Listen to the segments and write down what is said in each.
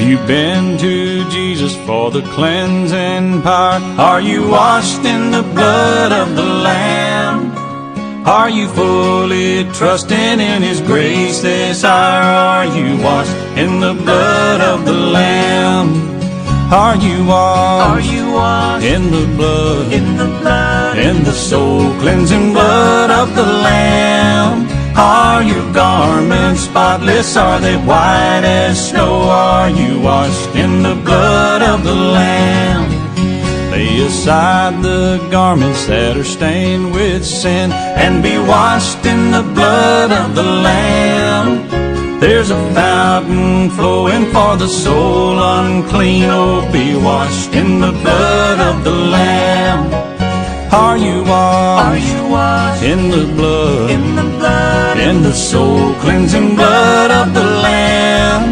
Have you been to Jesus for the cleansing power? Are you washed in the blood of the Lamb? Are you fully trusting in His grace this hour? Are you washed in the blood of the Lamb? Are you washed? Are you washed in the blood? in the blood? In the soul cleansing blood of the Lamb. Are your garments spotless? Are they white as snow? Are you washed in the blood of the Lamb? Lay aside the garments that are stained with sin and be washed in the blood of the Lamb. There's a fountain flowing for the soul unclean. Oh, be washed in the blood of the Lamb. Are you washed? Are you washed in the blood? in the blood? In the soul cleansing blood of the Lamb.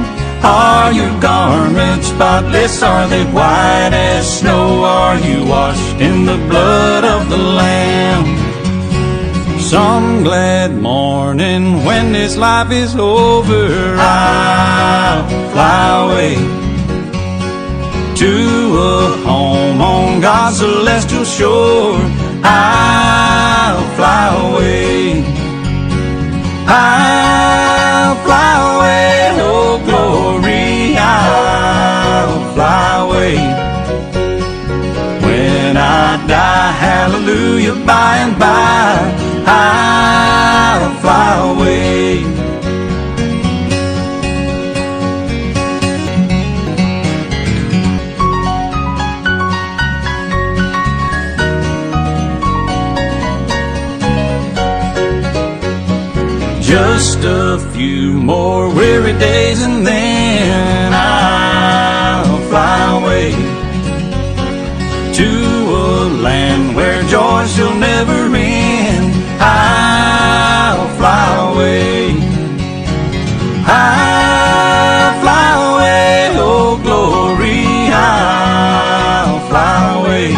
Are your garments spotless? Are they white as snow? Are you washed in the blood of the Lamb? Some glad morning when this life is over, I'll fly away to a home on God's celestial shore. I'll fly away. I'll fly away, oh glory, I'll fly away. When I die, hallelujah, by and by, I'll fly away. Just a few more weary days and then I'll fly away to a land where joy shall never end. I'll fly away. I'll fly away, oh glory, I'll fly away.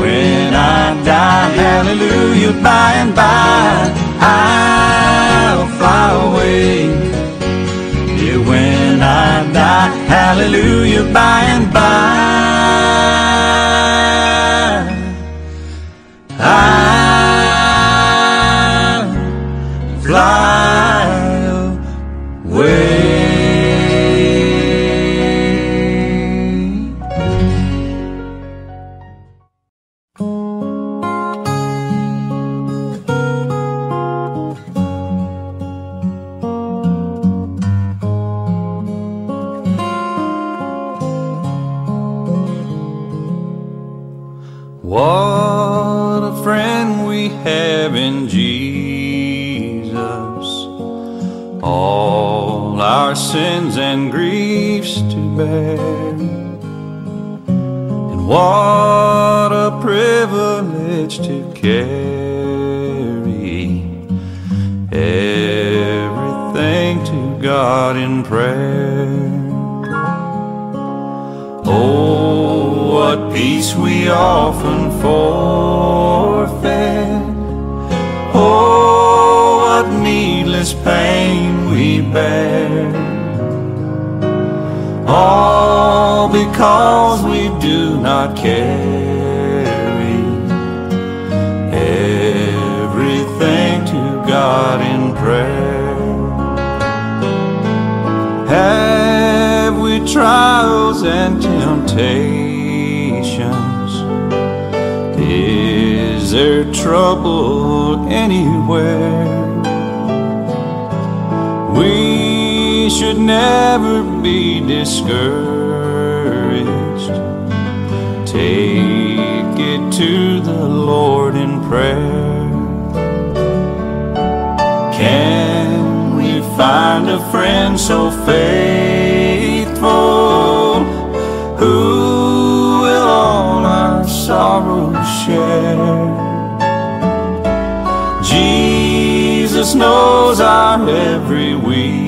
When I die, hallelujah, by and by, I'll hallelujah, by and by, All our sins and griefs to bear. And what a privilege to carry everything to God in prayer. Oh, what peace we often forfeit. Oh, needless pain we bear. All because we do not carry everything to God in prayer. Have we trials and temptations? Is there trouble anywhere? We should never be discouraged. Take it to the Lord in prayer. Can we find a friend so faithful Jesus knows our every weakness.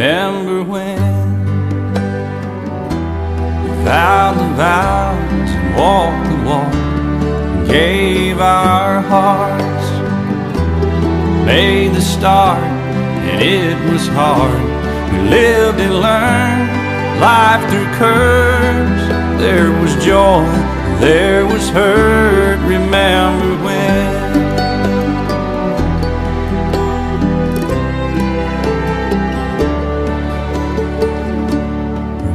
Remember when we vowed the vows and walked the walk and gave our hearts, made the start, and it was hard. We lived and learned life through curves. There was joy, there was hurt. Remember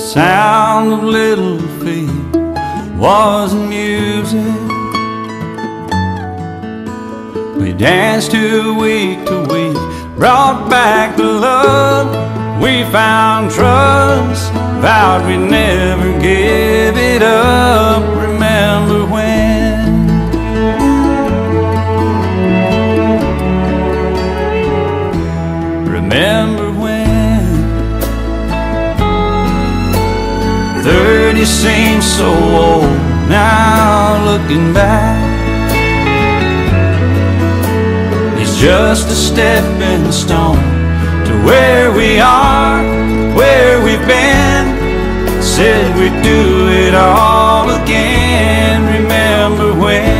Sound of little feet was music? We danced to week to week, brought back the love. We found trust, vowed we'd never give it up. 30 seems so old. Now looking back It's just a stepping stone to where we are, where we've been. Said we'd do it all again. Remember when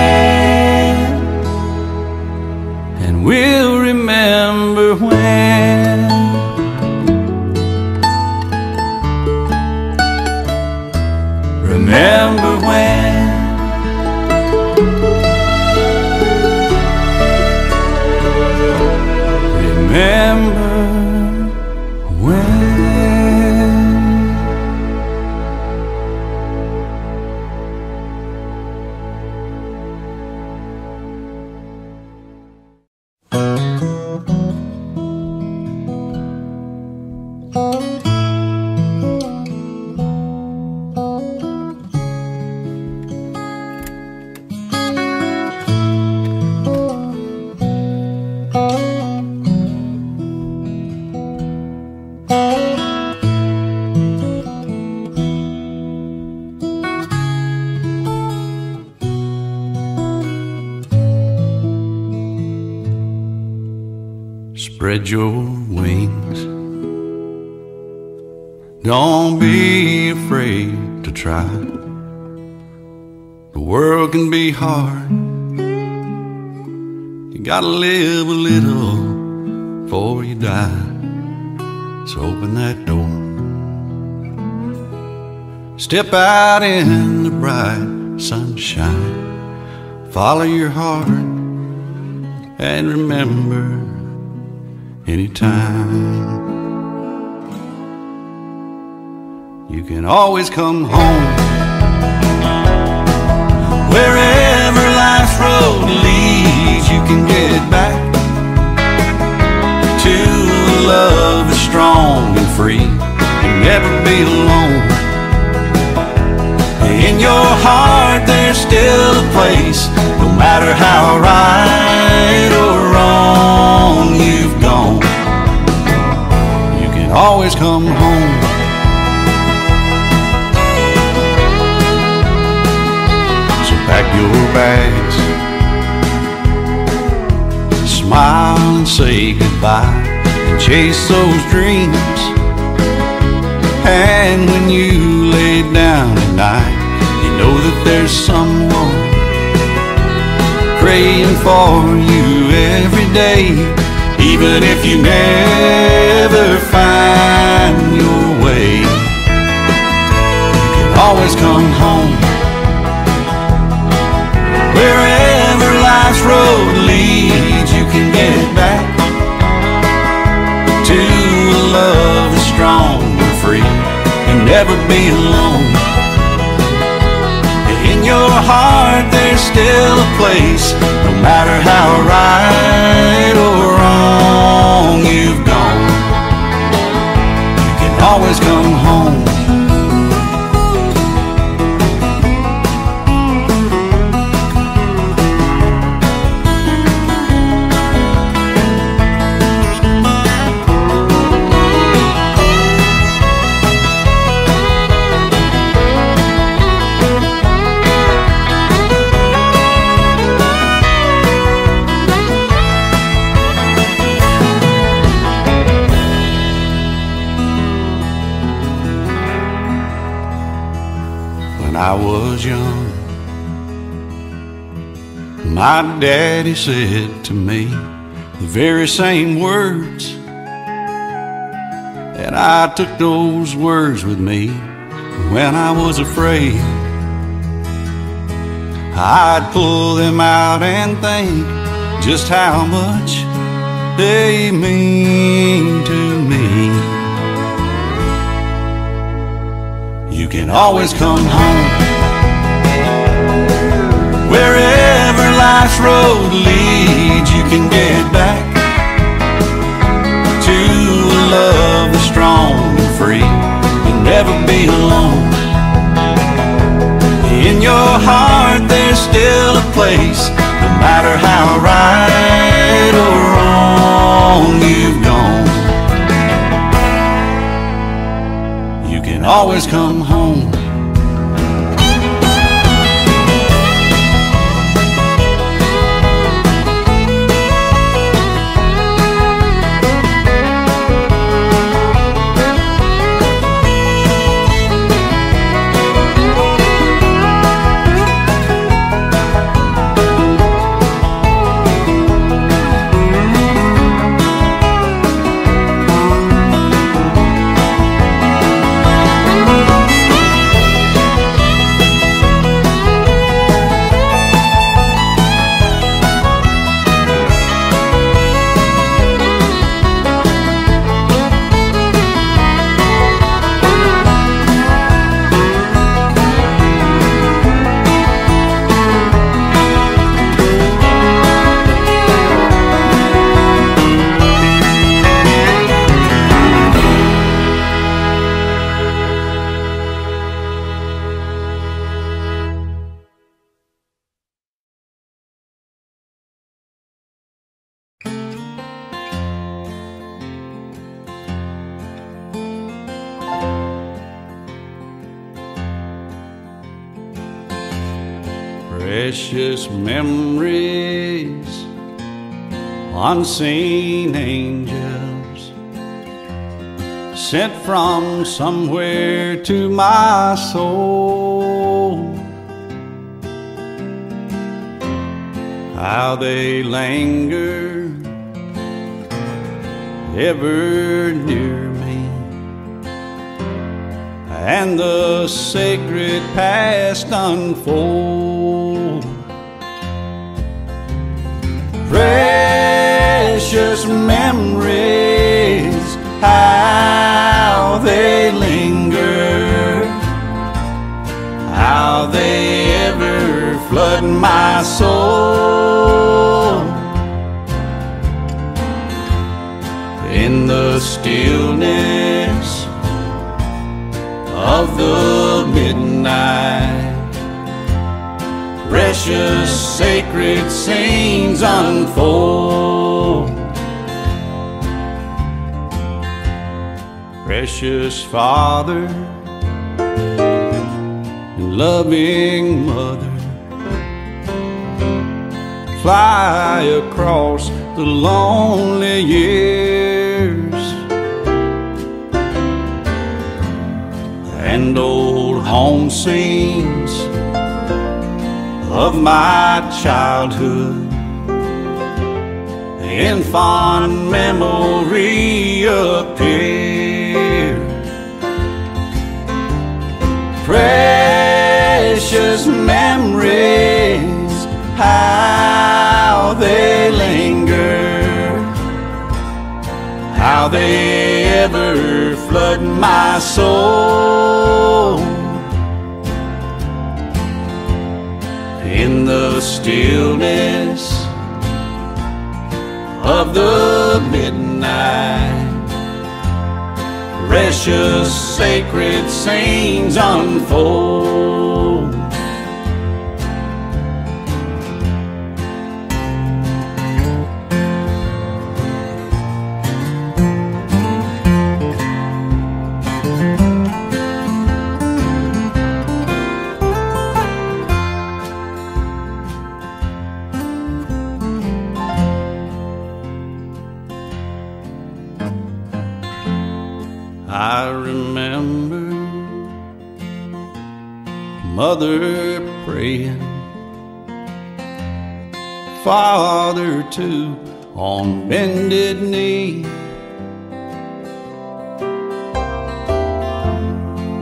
your wings. Don't be afraid to try. The world can be hard. You gotta live a little before you die. So open that door, Step out in the bright sunshine. Follow your heart and remember anytime. You can always come home. Wherever life's road leads, you can get back to love that's strong and free and never be alone. In your heart, there's still a place, no matter how right or wrong. You always come home. So pack your bags, smile and say goodbye, and chase those dreams. And when you lay down at night, you know that there's someone praying for you every day. Even if you never find your way, you can always come home. Wherever life's road leads, you can get back to a love that's strong and free and never be alone. In your heart, there's still a place, no matter how right My daddy said to me the very same words, and I took those words with me when I was afraid. I'd pull them out and think just how much they mean to me. You can always come home. Wherever life's road leads, you can get back to a love that's strong and free and never be alone. In your heart, there's still a place, no matter how right or wrong you've gone. You can always come home. Unseen angels, sent from somewhere to my soul. How they linger ever near me and the sacred past unfold. Precious memories, how they linger, how they ever flood my soul. In the stillness of the midnight. Precious sacred scenes unfold. Precious Father and loving Mother, fly across the lonely years. and old home scenes of my childhood in fond memory appear. Precious memories, how they linger, how they ever flood my soul. In the stillness of the precious sacred scenes unfold. I remember Mother praying, Father too on bended knee.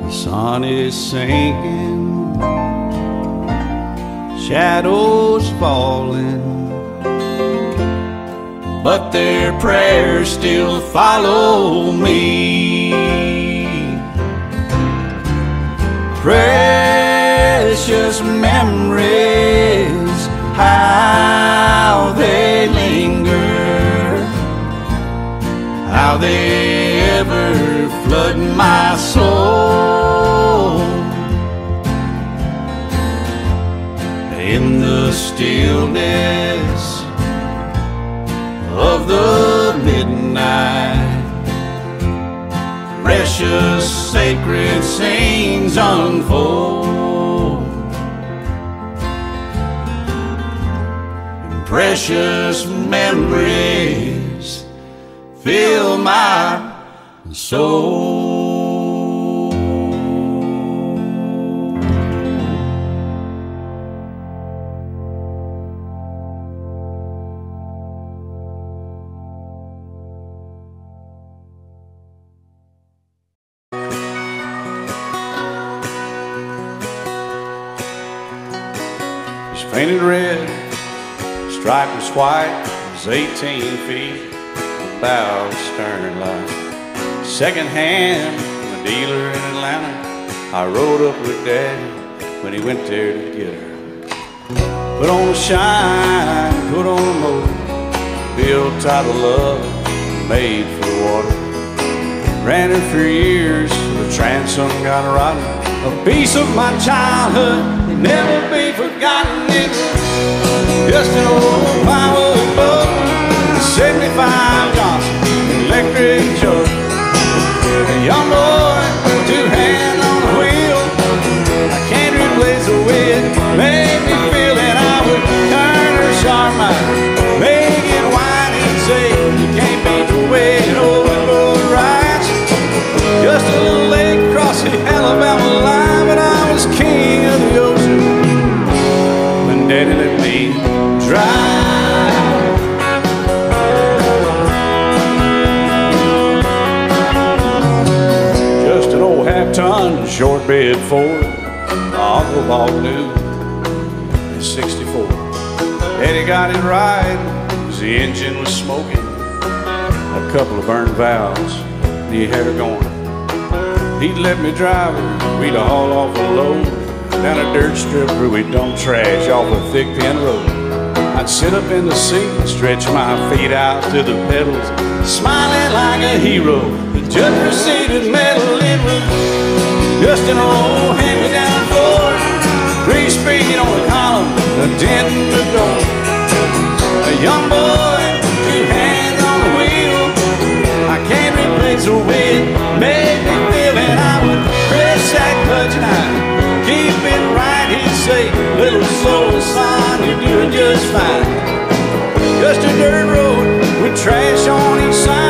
The sun is sinking, shadows falling but their prayers still follow me. Precious memories, how they linger, how they ever flood my soul. In the stillness of the midnight. Precious sacred scenes unfold. Precious memories fill my soul. White, it was 18 feet, bow stern line. Second hand from a dealer in Atlanta, I rode up with Daddy when he went there to get her. Put on a shine, put on a motor, built out of love, made for the water. Ran her for years, the transom got rotten. A piece of my childhood, never be forgotten. It was just an old bed Ford. My Uncle Bob knew in 64. Eddie got it right as the engine was smoking. A couple of burned valves, and he had her going. He'd let me drive her, we'd haul off a load down a dirt strip where we dump trash off a thick pin road. I'd sit up in the seat and stretch my feet out to the pedals, smiling like a hero. The judge it was just an old hand-me-down Ford. Three speed on the column, a dent in the door. A young boy, two hands on the wheel. I can't replace the way it made me feel, and I would press that clutch and I'd keep it right. He'd say, "Little soul, son, you're doing just fine." Just a dirt road with trash on each side,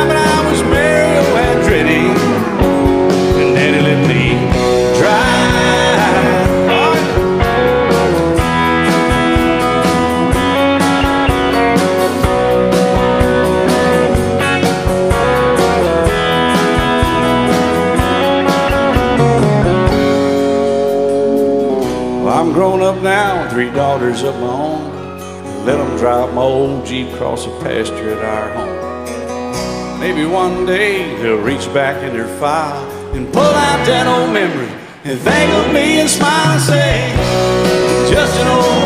grown up now, three daughters of my own. Let them drive my old Jeep across the pasture at our home. Maybe one day they'll reach back in their file and pull out that old memory and think of me and smile and say, just an old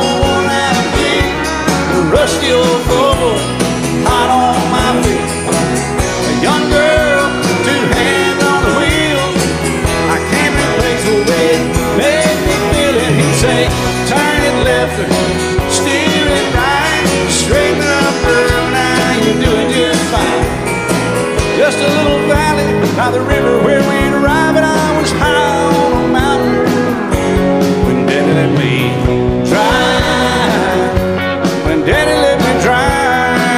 by the river where we'd arrive, and I was high on a mountain when Daddy let me drive. When Daddy let me drive,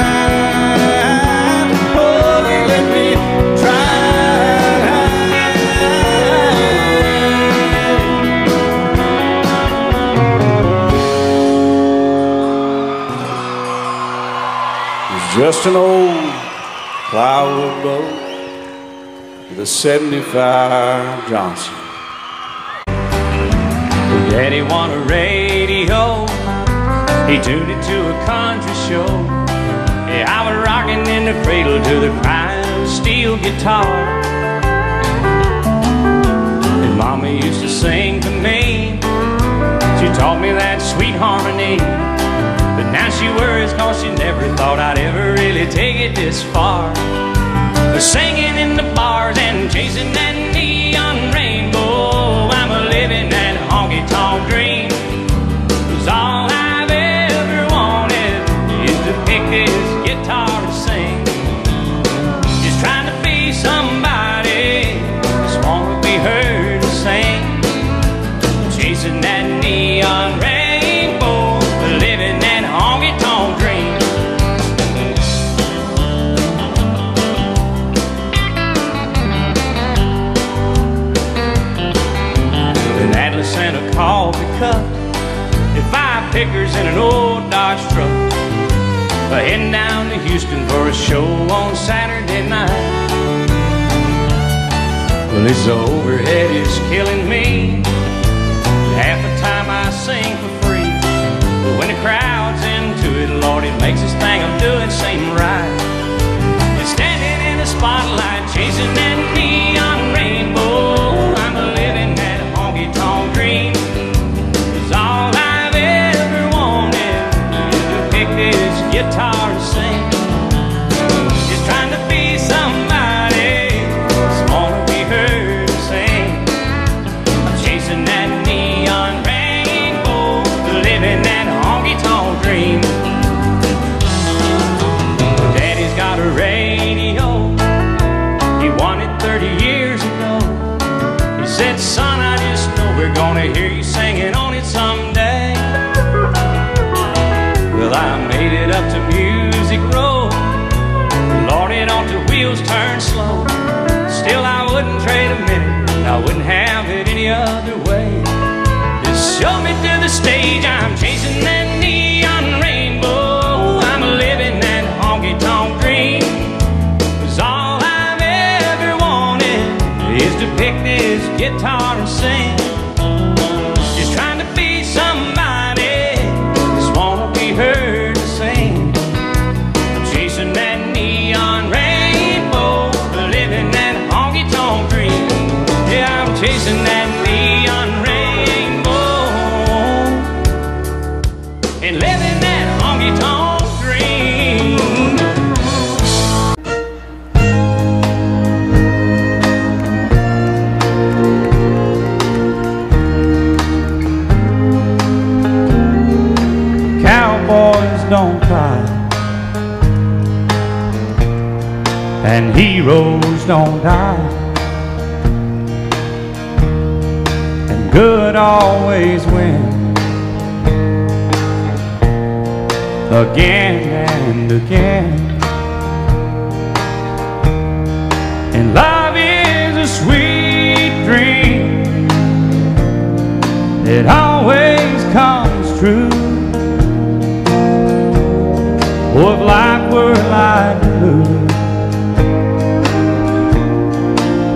oh, he let me drive. It's just an old plywood boat a 75 Johnson. Daddy want a radio. He tuned it to a country show. Yeah, I was rocking in the cradle to the crying steel guitar. And Mama used to sing to me. She taught me that sweet harmony. But now she worries cause she never thought I'd ever really take it this far. Singing in the bars and chasing that neon rainbow. I'm a living that honky tonk dream. Old Dodge truck. Heading down to Houston for a show on Saturday night. Well, this overhead is killing me. Half the time I sing for free. But when the crowd's into it, Lord, it makes this thing I'm doing seem right. And standing in the spotlight, chasing that neon again and again. And love is a sweet dream that always comes true. Oh, if life were like blue,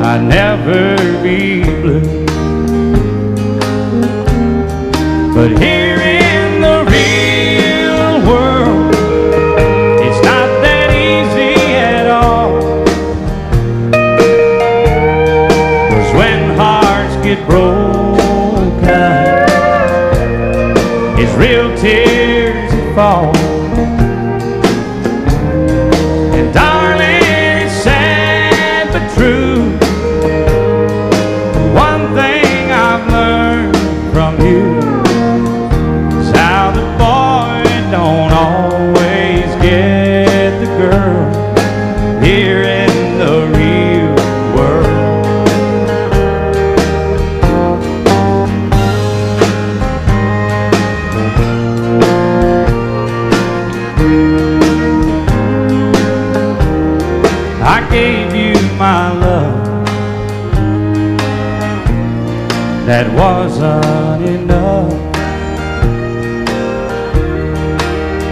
I'd never be blue. But here broken, it's real tears fall. That wasn't enough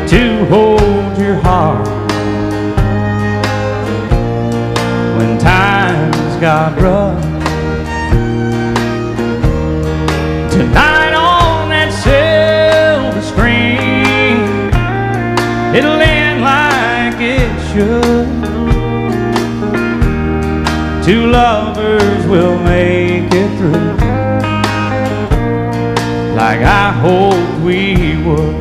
to hold your heart when times got rough. Tonight on that silver screen, it'll end like it should. Two lovers will make it through like I hoped we would.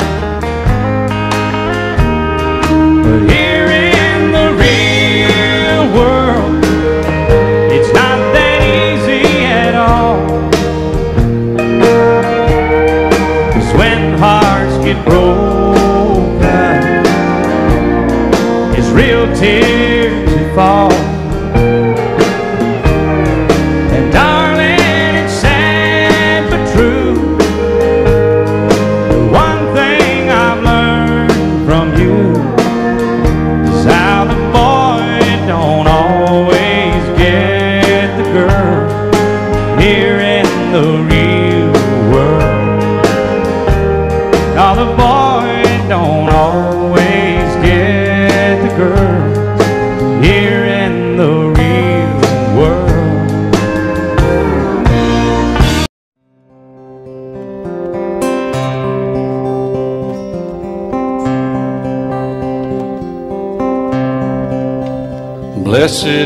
But here in the real world, it's not that easy at all. Cause when hearts get broken, it's real tears that fall.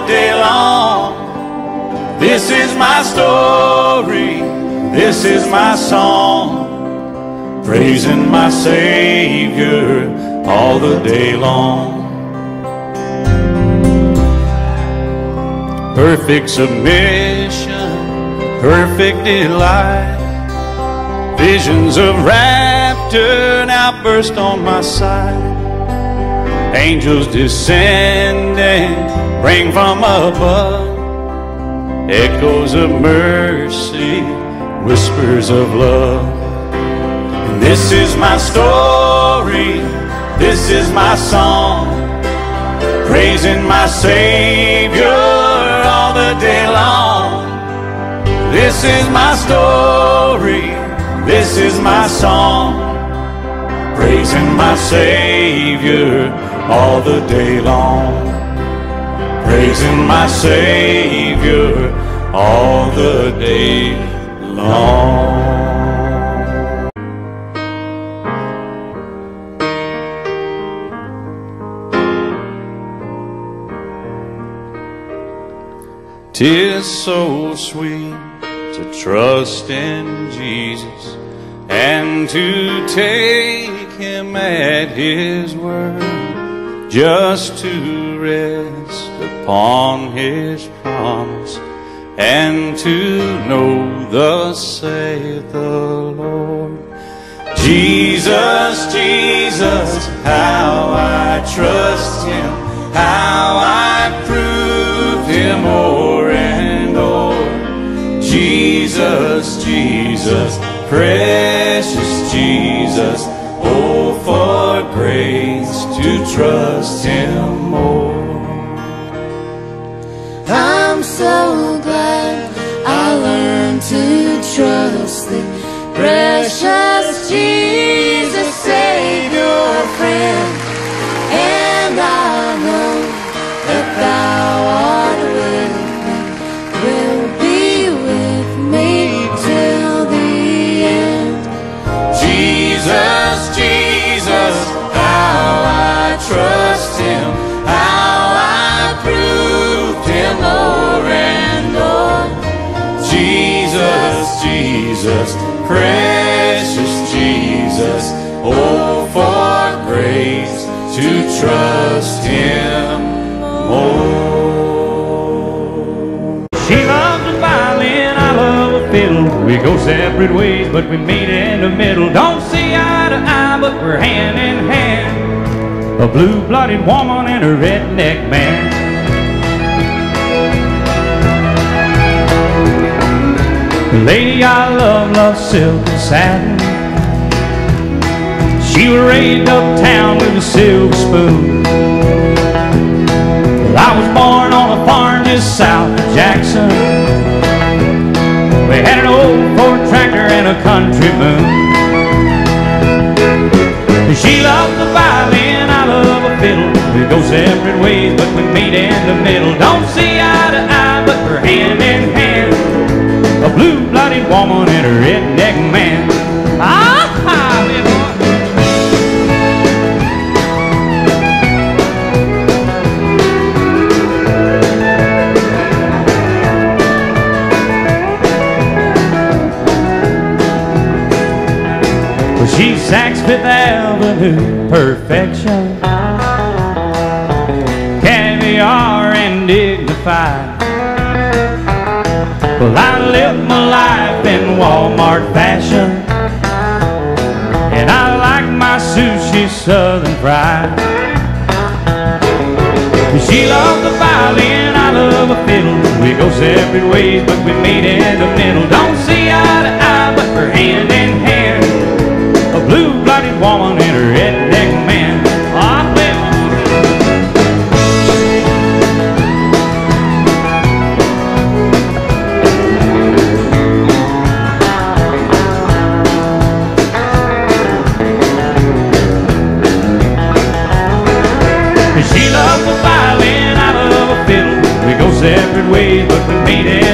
the day long. This is my story, this is my song, praising my Savior all the day long. Perfect submission, perfect delight, visions of rapture now burst on my sight. Angels descending, bring from above echoes of mercy, whispers of love. And this is my story, this is my song, praising my Savior all the day long. This is my story, this is my song, praising my Savior all the day long. Praising my Savior all the day long. Tis so sweet to trust in Jesus and to take him at his word, just to rest upon his promise and to know thus saith the Lord. Jesus, Jesus, how I trust him, how I prove him o'er and o'er. Jesus, Jesus, precious Jesus, oh, for grace to trust him more. I'm so glad I learned to trust the precious Jesus, precious Jesus, oh, for grace to trust him more. She loves the violin, I love a fiddle. We go separate ways, but we meet in the middle. Don't see eye to eye, but we're hand in hand. A blue-blooded woman and a redneck man. The lady I love loves silk and satin. She was raised uptown with a silver spoon. Well, I was born on a farm just south of Jackson. We had an old Ford tractor and a country moon. She loves the violin, I love a fiddle. We go separate ways, but we meet in the middle. Don't see eye to eye, but we're hand in hand. A blue-blooded woman and a redneck man. Ah, boy. Well, she's Saks Fifth Avenue perfection. Caviar and dignified. Well, I live my life Walmart fashion. And I like my sushi southern fried. She loves the violin, I love a fiddle. We go separate ways, but we meet in the middle. Don't see eye to eye, but we're hand in hand. A blue-blooded woman and a redneck separate ways, but we made it.